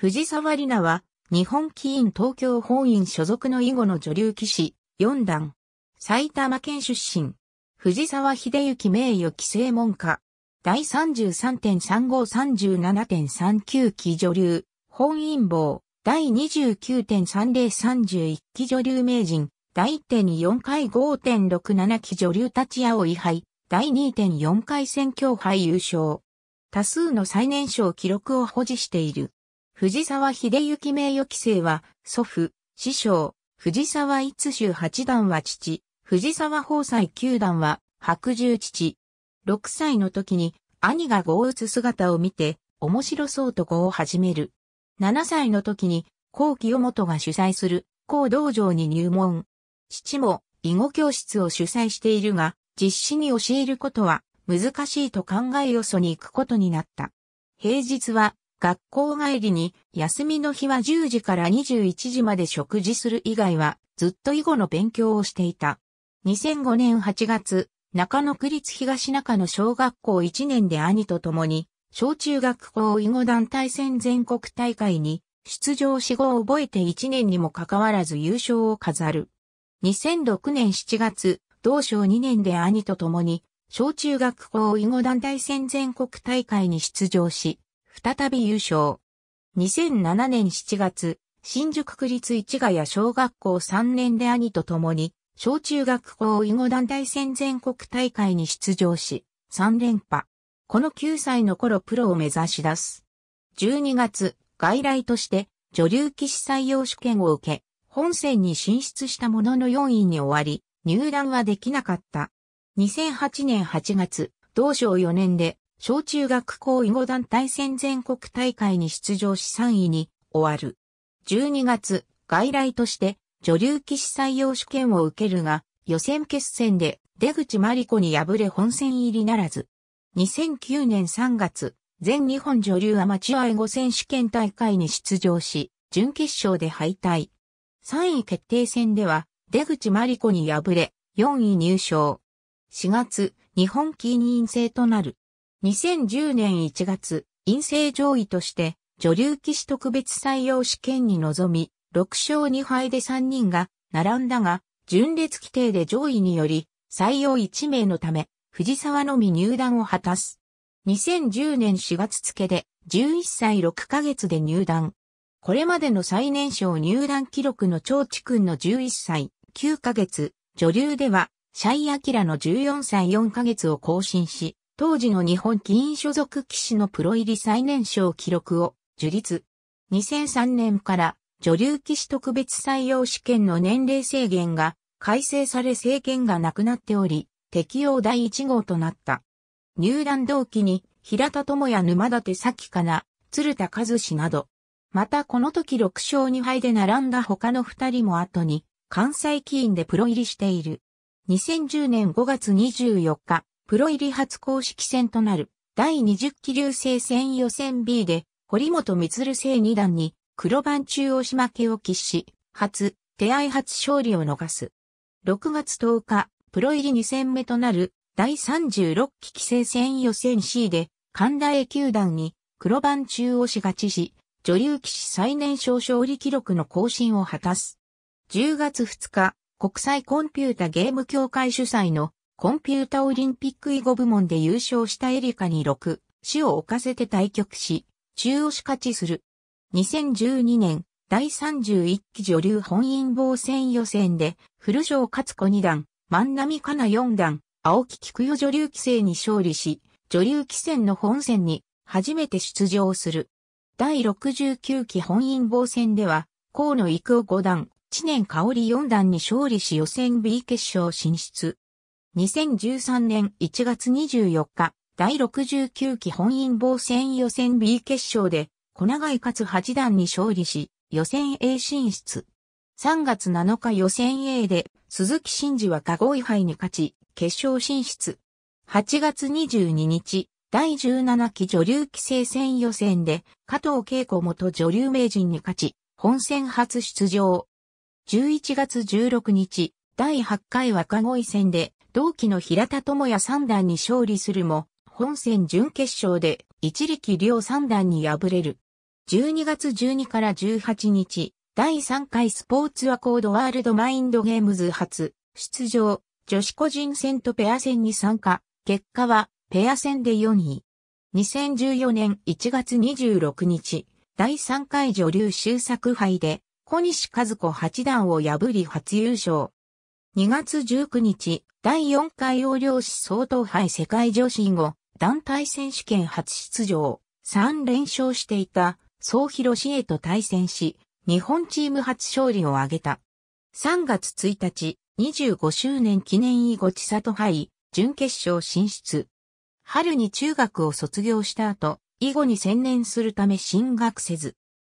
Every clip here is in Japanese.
藤沢里奈は、日本棋院東京本院所属の囲碁の女流棋士、四段。埼玉県出身。藤沢秀幸名誉棋聖門下。第33.3537.39期女流。本院坊。第29.3031期女流名人。第1.4回5.67期女流立ち葵杯。第2.4回選挙杯優勝。多数の最年少記録を保持している。藤沢秀幸名誉棋聖は、祖父、師匠、藤沢一州八段は父、藤沢宝斎九段は白獣父。6歳の時に兄が碁を打つ姿を見て面白そうと碁を始める。7歳の時に高清本が主催する高道場に入門。父も囲碁教室を主催しているが、実施に教えることは難しいと考えよそに行くことになった。平日は学校帰りに休みの日は10時から21時まで食事する以外はずっと囲碁の勉強をしていた。2005年8月、中野区立東中野小学校1年で兄と共に、小中学校囲碁団体戦全国大会に出場し碁を覚えて1年にもかかわらず優勝を飾る。2006年7月、同省2年で兄と共に、小中学校囲碁団体戦全国大会に出場し、再び優勝。2007年7月、新宿区立市ヶ谷小学校3年で兄と共に、小中学校囲碁団体戦全国大会に出場し、3連覇。この9歳の頃プロを目指し出す。12月、外来として女流棋士採用試験を受け、本戦に進出したものの4位に終わり、入団はできなかった。2008年8月、同省4年で小中学校囲碁団体戦全国大会に出場し3位に終わる。12月、外来として女流棋士採用試験を受けるが、予選決戦で出口真理子に敗れ本戦入りならず。2009年3月、全日本女流アマチュア囲碁選手権大会に出場し、準決勝で敗退。3位決定戦では、出口真理子に敗れ、4位入賞。4月、日本棋院院制となる。2010年1月、陰性上位として女流騎士特別採用試験に臨み、6勝2敗で3人が並んだが、順列規定で上位により採用1名のため、藤沢のみ入団を果たす。2010年4月付で11歳6ヶ月で入団。これまでの最年少入団記録の長地君の11歳9ヶ月、女流ではシャイアキラの14歳4ヶ月を更新し、当時の日本棋院所属棋士のプロ入り最年少記録を樹立。2003年から女流棋士特別採用試験の年齢制限が改正され制限がなくなっており、適用第1号となった。入団同期に平田智也沼立咲かな、鶴田和志など。またこの時6勝2敗で並んだ他の2人も後に関西棋院でプロ入りしている。2010年5月24日、プロ入り初公式戦となる第20期流星戦予選 B で堀本光正二段に黒番中押し負けを喫し、初、手合初勝利を逃す。6月10日、プロ入り2戦目となる第36期棋聖戦予選 C で神田 A 球団に黒番中押し勝ちし、女流棋士最年少勝利記録の更新を果たす。10月2日、国際コンピュータゲーム協会主催のコンピュータオリンピック囲碁部門で優勝したエリカに6、死を犯せて対局し、中押し勝ちする。2012年、第31期女流本因坊戦予選で、古城勝子2段、万波かな4段、青木菊代女流棋聖に勝利し、女流棋戦の本戦に初めて出場する。第69期本因坊戦では、河野育夫5段、知念香織4段に勝利し予選 B 決勝進出。2013年1月24日、第69期本因坊戦予選 B 決勝で、小長井勝8段に勝利し、予選 A 進出。3月7日予選 A で、鈴木真二は加護位杯に勝ち、決勝進出。8月22日、第17期女流棋聖戦予選で、加藤恵子元女流名人に勝ち、本戦初出場。11月16日、第8回若鯉戦で、同期の平田智也三段に勝利するも、本戦準決勝で一力両三段に敗れる。12月12から18日、第3回スポーツアコードワールドマインドゲームズ初出場、女子個人戦とペア戦に参加、結果はペア戦で4位。2014年1月26日、第3回女流終作杯で小西和子八段を破り初優勝。2月19日、第4回横領市総統杯世界女子後、団体選手権初出場、3連勝していた、総広市へと対戦し、日本チーム初勝利を挙げた。3月1日、25周年記念囲碁千里杯、準決勝進出。春に中学を卒業した後、囲碁に専念するため進学せず、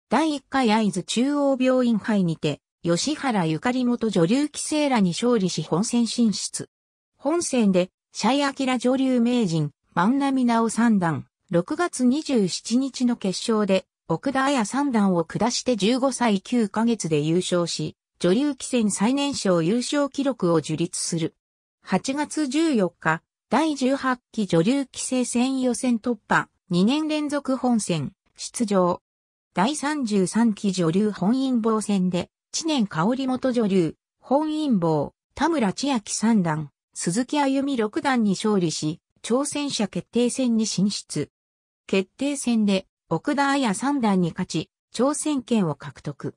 第1回会津中央病院杯にて、吉原ゆかり元女流棋聖らに勝利し本戦進出。本戦で、シャイアキラ女流名人、万波直三段、6月27日の決勝で、奥田彩三段を下して15歳9ヶ月で優勝し、女流棋戦最年少優勝記録を樹立する。8月14日、第18期女流棋聖戦予選突破、2年連続本戦、出場。第33期女流本因坊戦で、知念香織元女流、本因坊、田村千秋三段、鈴木あゆみ六段に勝利し、挑戦者決定戦に進出。決定戦で、奥田彩三段に勝ち、挑戦権を獲得。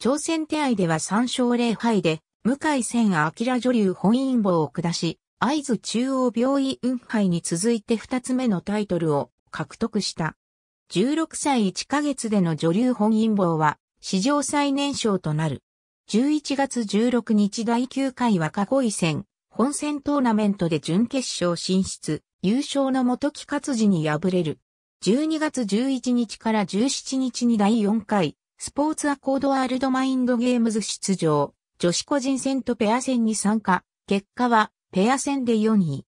挑戦手合では3勝0敗で、向井千明女流本因坊を下し、会津中央病院運杯に続いて2つ目のタイトルを獲得した。16歳1ヶ月での女流本因坊は史上最年少となる。11月16日第9回若恋戦、本戦トーナメントで準決勝進出、優勝の元木勝治に敗れる。12月11日から17日に第4回、スポーツアコードワールドマインドゲームズ出場、女子個人戦とペア戦に参加、結果は、ペア戦で4位。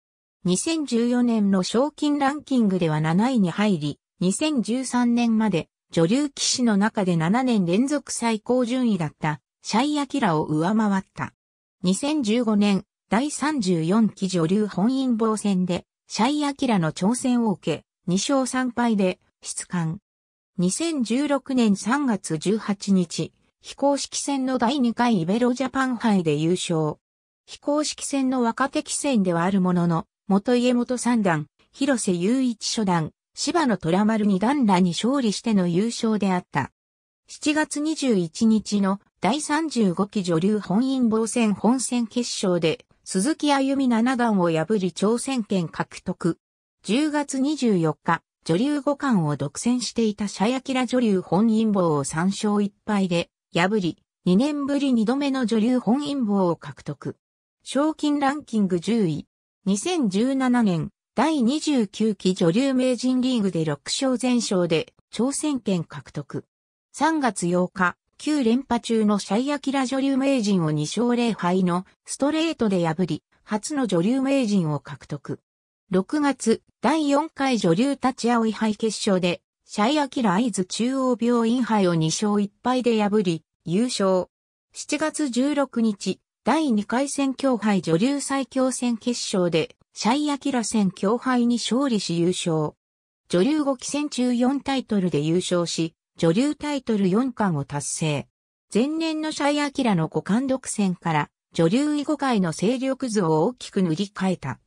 2014年の賞金ランキングでは7位に入り、2013年まで女流騎士の中で7年連続最高順位だったシャイアキラを上回った。2015年第34期女流本因坊戦でシャイアキラの挑戦を受け2勝3敗で出刊。2016年3月18日、非公式戦の第2回イベロジャパン杯で優勝。非公式戦の若手棋戦ではあるものの、元家元三段、広瀬雄一初段、芝野虎丸二段らに勝利しての優勝であった。7月21日の第35期女流本因坊戦本戦決勝で鈴木あゆみ七段を破り挑戦権獲得。10月24日、女流五冠を独占していたシャヤキラ女流本因坊を3勝1敗で破り、2年ぶり2度目の女流本因坊を獲得。賞金ランキング10位。2017年第29期女流名人リーグで6勝全勝で挑戦権獲得。3月8日、9連覇中のシャイアキラ女流名人を2勝0敗のストレートで破り、初の女流名人を獲得。6月、第4回女流立ち会い杯決勝で、シャイアキラ会津中央病院杯を2勝1敗で破り、優勝。7月16日、第2回戦強杯女流最強戦決勝で、シャイアキラ戦強敗に勝利し優勝。女流5期戦中4タイトルで優勝し、女流タイトル4冠を達成。前年のシャイアキラの5冠独占から女流囲碁界の勢力図を大きく塗り替えた。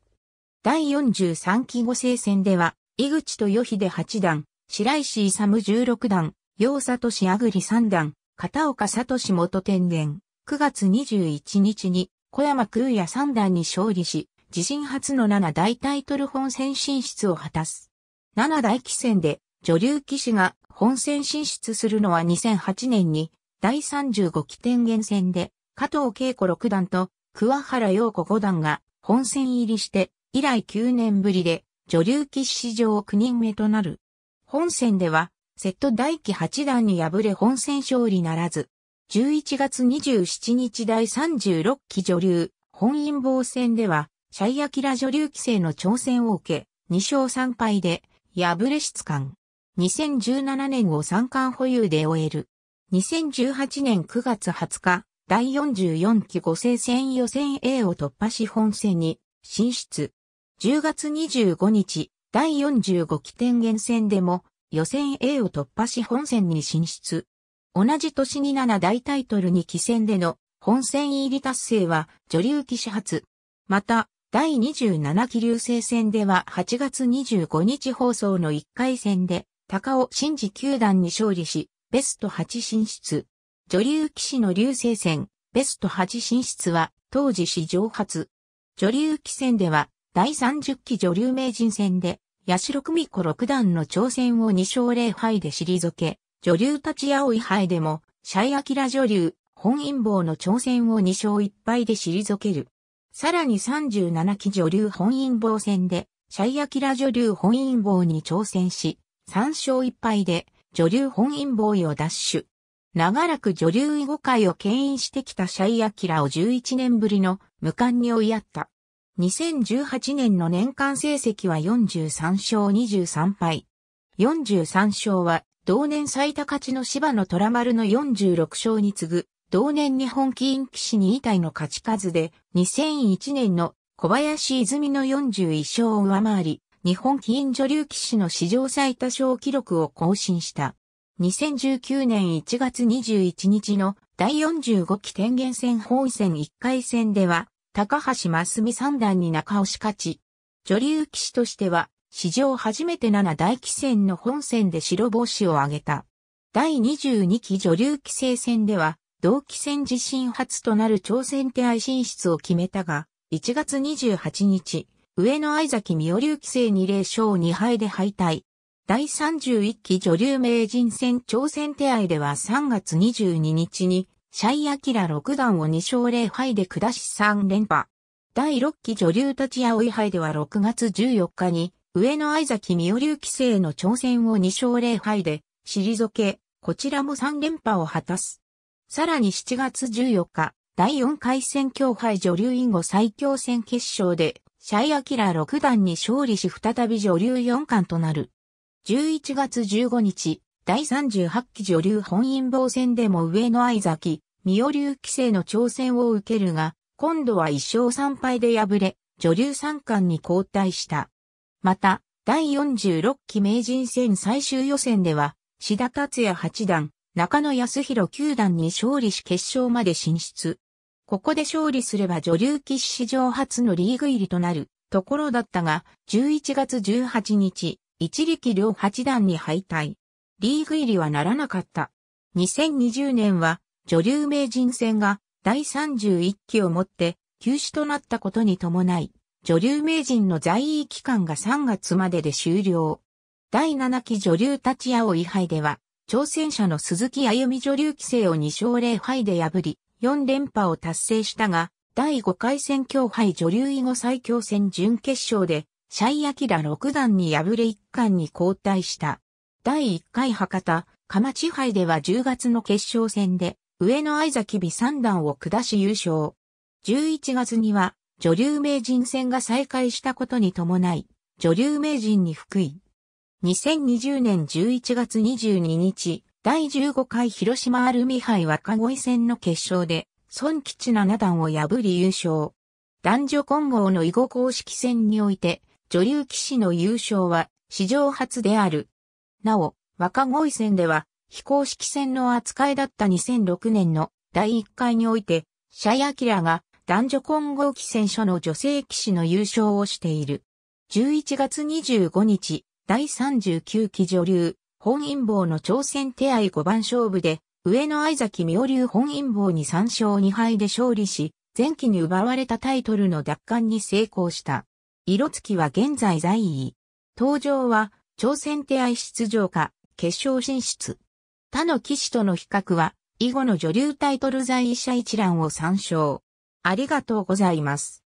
第43期五聖戦では、井口豊秀8段、白石勇16段、陽里しあぐり3段、片岡聡元天元、9月21日に小山空也3段に勝利し、自身初の7大タイトル本戦進出を果たす。7大棋戦で女流棋士が本戦進出するのは2008年に第35期天元戦で加藤恵子6段と桑原陽子5段が本戦入りして以来9年ぶりで女流棋士史上9人目となる。本戦ではセット大期8段に敗れ本戦勝利ならず。11月27日第36期女流本因坊戦ではシャイアキラ女流規制の挑戦を受け、2勝3敗で、敗れ出刊。2017年を三冠保有で終える。2018年9月20日、第44期五星戦予選 A を突破し本戦に進出。10月25日、第45期天元戦でも予選 A を突破し本戦に進出。同じ年に7大タイトルに棋戦での本戦入り達成は女流棋士初。また、第27期流星戦では8月25日放送の1回戦で高尾真治球団に勝利し、ベスト8進出。女流棋士の流星戦、ベスト8進出は当時史上初。女流棋戦では第30期女流名人戦で八代久美子六段の挑戦を2勝0敗で退け、女流立ち葵杯でも、シャイアキラ女流、本因坊の挑戦を2勝1敗で退ける。さらに37期女流本因坊戦で、シャイアキラ女流本因坊に挑戦し、3勝1敗で女流本因坊位を奪取。長らく女流囲碁界を牽引してきたシャイアキラを11年ぶりの無冠に追いやった。2018年の年間成績は43勝23敗。43勝は同年最多勝ちの芝野虎丸の46勝に次ぐ同年日本棋院棋士に位体の勝ち数で、2001年の小林泉の41勝を上回り、日本棋院女流棋士の史上最多勝記録を更新した。2019年1月21日の第45期天元戦本戦1回戦では、高橋真澄三段に中押し勝ち、女流棋士としては、史上初めて7大棋戦の本戦で白帽子を挙げた。第22期女流棋聖戦では、同期戦自身初となる挑戦手合進出を決めたが、1月28日、上野愛崎美代流棋聖2 0勝2敗で敗退。第31期女流名人戦挑戦手合では3月22日に、シャイアキラ6段を2勝0敗で下し3連覇。第6期女流立ち葵杯では6月14日に、上野愛崎美代流棋聖の挑戦を2勝0敗で退け、こちらも3連覇を果たす。さらに7月14日、第4回戦強杯女流囲碁最強戦決勝で、シャイアキラ6段に勝利し再び女流4冠となる。11月15日、第38期女流本因坊戦でも上野愛崎、三代流棋聖の挑戦を受けるが、今度は1勝3敗で敗れ、女流三冠に交代した。また、第46期名人戦最終予選では、志田達也八段、中野康弘九段に勝利し決勝まで進出。ここで勝利すれば女流棋士史上初のリーグ入りとなるところだったが、11月18日、一力両八段に敗退。リーグ入りはならなかった。2020年は女流名人戦が第31期をもって休止となったことに伴い、女流名人の在位期間が3月までで終了。第7期女流立ち会い杯では、挑戦者の鈴木歩み女流棋聖を2勝0敗で破り、4連覇を達成したが、第5回戦強敗女流囲碁最強戦準決勝で、シャイアキラ6段に敗れ1冠に交代した。第1回博多、釜地杯では10月の決勝戦で、上野愛崎美三段を下し優勝。11月には、女流名人戦が再開したことに伴い、女流名人に福井。2020年11月22日、第15回広島アルミ杯若鯉戦の決勝で、孫吉七段を破り優勝。男女混合の囲碁公式戦において、女流棋士の優勝は史上初である。なお、若鯉戦では、非公式戦の扱いだった2006年の第1回において、シャイアキラが男女混合棋戦所の女性棋士の優勝をしている。11月25日、第39期女流、本因坊の挑戦手合5番勝負で、上野愛崎妙流本因坊に3勝2敗で勝利し、前期に奪われたタイトルの奪還に成功した。色付きは現在在位。登場は、挑戦手合出場か、決勝進出。他の騎士との比較は、以後の女流タイトル在位者一覧を参照。ありがとうございます。